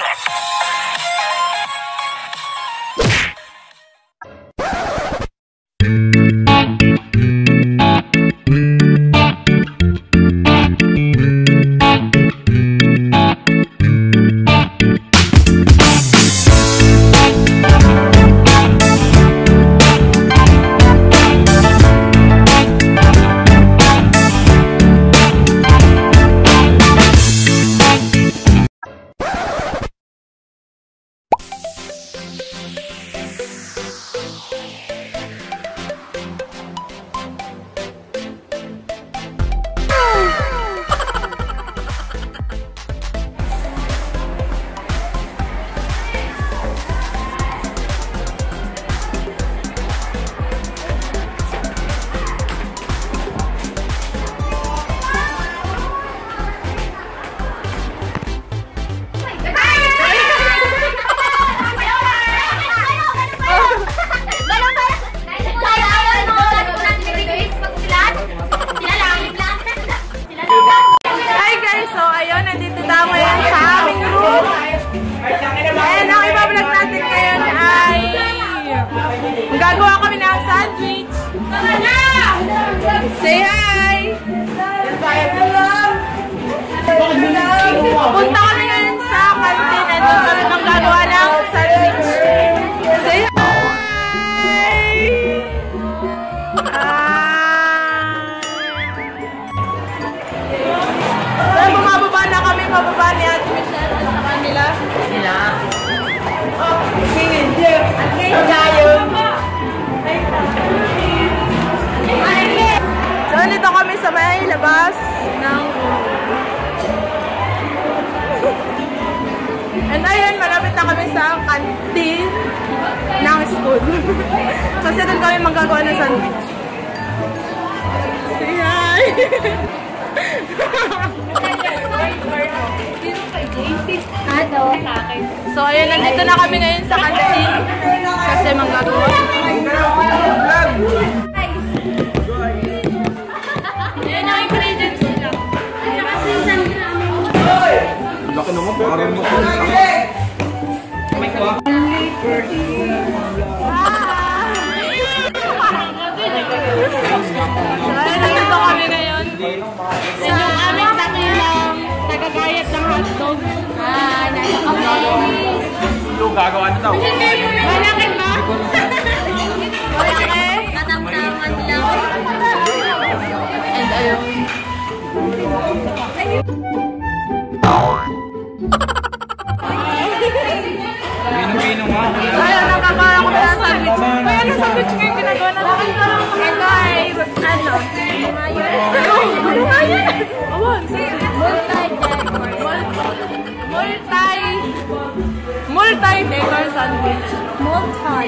Hi na kami sa canteen ng school. Kasi doon kami magagawa ng sandwich. Say hi! So, ayun, nandito na kami ngayon sa canteen. Kasi manggagawa. Ayun ang ingredients nila. Laki naman, parang ayun, nandito kami ngayon. Sa aming takilang ng hotdog. Ah, nasa kami. Yung gagawa na daw. Malaki ba? Ayun, nagkakaroon ko na sandwich. Kaya ano sandwich ngayon ginagawa natin? Ito ay, ano? Ano nga yan? Awan. Multi. Multi-decor sandwich. Multi.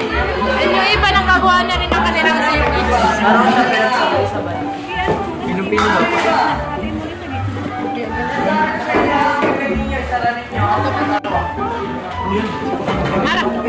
And yung iba nang gagawa na rin ng kanilang sandwich. Pino-pino nga. Sisimula na kami magawa ng sandwich. And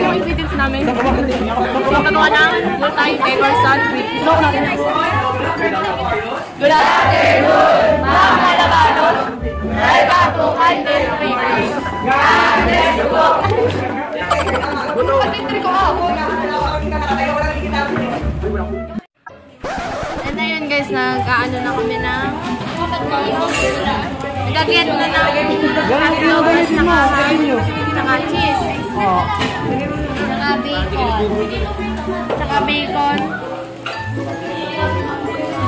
yung ingredients namin. Pagkagawa ng multi-flavor sandwich. Good afternoon, mga labanos. Welcome to Canteen Flavors. God bless you po. And ayun guys, nag-aano na kami ng Nagagyan na ng hotdog at saka saka cheese. Saka bacon. Saka bacon.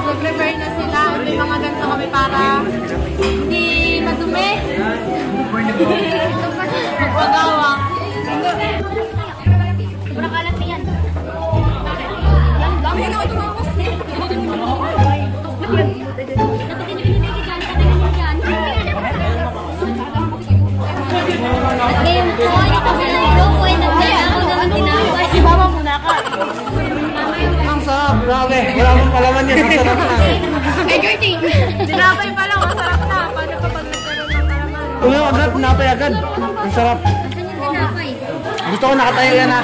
Nag-prepare na sila. May mga ganito kami para hindi madumi. Pagawa. Sobrang alat na yan. Yan lang. Ayun ako tumapos. Game coin kasi ng blue coin at kailangan ko naman tinawag. Ibaba muna ka. Ang sarap. Grabe. Wala mong kalaman yan. Ang sarap na. Ay, Gertie. Tinapay pa. Ulo agad, napay agad. Ang sarap. Gusto ko nakatayo yan ha.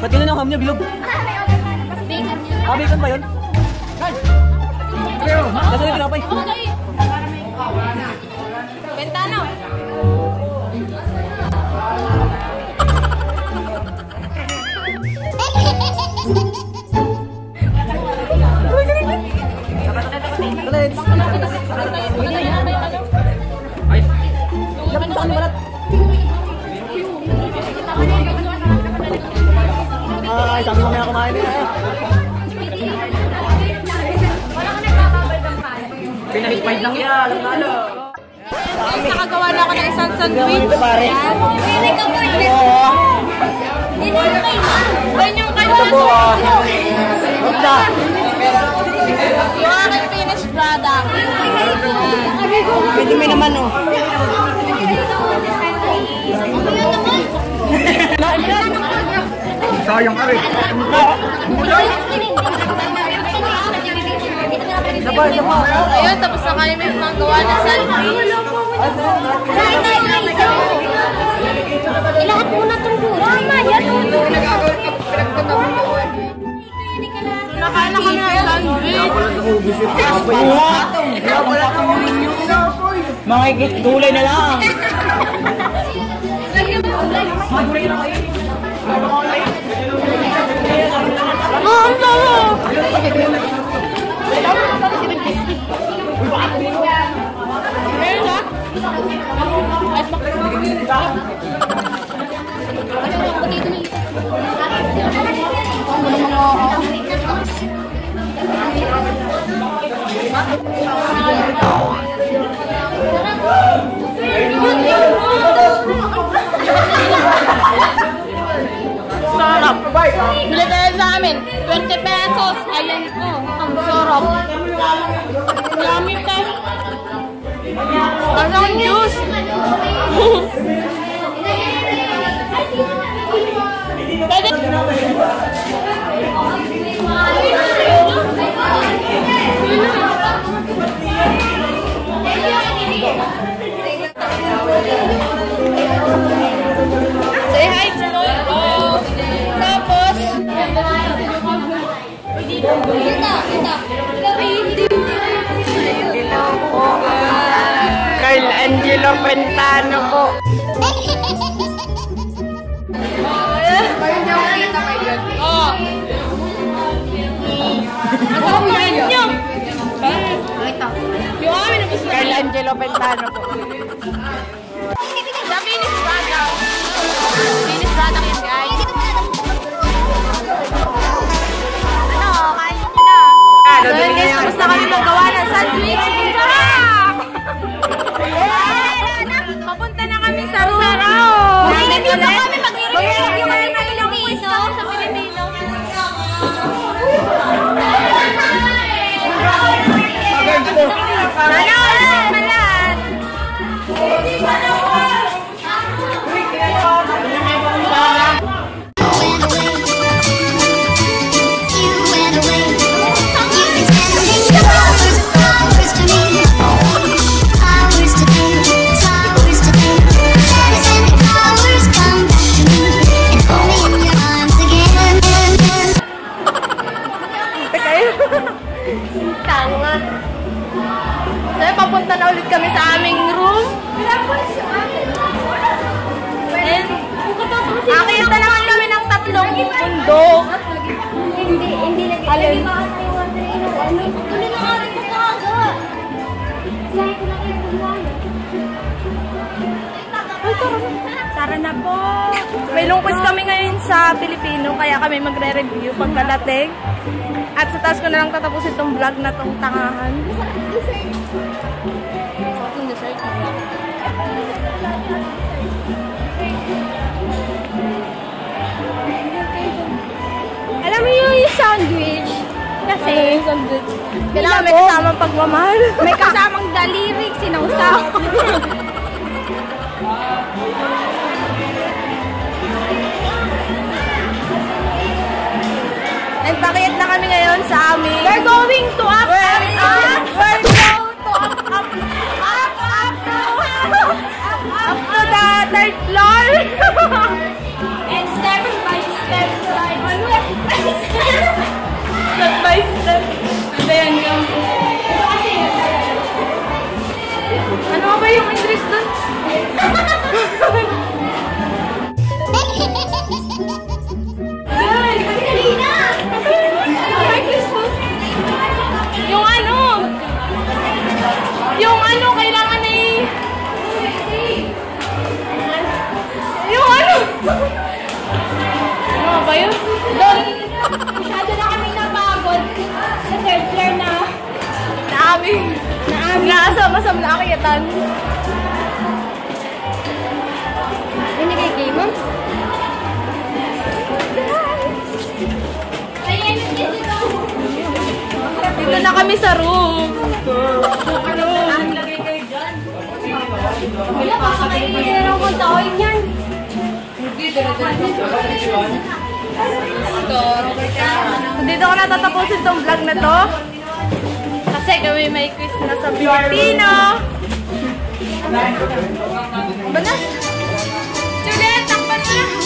Ba't yun ang ham niya, bilog? Ah, bacon ba yun? Nasa yung pinapay. Bentano. Ay, sabi ko may kumain na eh. Pinahipay lang yan, alam na alam. Guys, nakagawa na ako ng isang sandwich. Pare. Pili ka ba? Oo. Dito na kayo. Yan yung Ito kanya. po ah. Basta. Yung aking finished product. Pwede may naman oh. Sayang ka rin. Sabay. Ayun, tapos na kami magawa ng sandwich. Ilahat muna itong buo. Tama, yan. Nakain na kami ng sandwich. Mga ikit, gulay na lang. Oh, Sarap. Bili kayo sa amin. 20 pesos. Ayan po. Ang sarap. Yummy pa. Anong juice? Angelo Pentano po. Oh. Masarap yan nyo. Yung amin na gusto. Kyle Angelo Pentano po. Turn Tara na po! May lungkos kami ngayon sa Pilipino, kaya kami magre-review pag pagkalating. At sa taas ko na lang tatapusin itong vlog na itong tangahan. Itong. Alam mo yung sandwich? Kasi, Kailangan may kasamang pagmamahal. may kasamang daliri, sinausaw. Nagpakiyat na kami ngayon sa amin. We're going to up, We're, uh, up. we're Naasama-sama na akiyatan. binigay kay ma'am. Dito na kami sa room. Ano? Wala pa sa kayo ng taoy niyan. Dito ko natatapusin tong vlog na to. Kasi kami may quiz na sa Pilipino. Banas! Juliet, takpan na!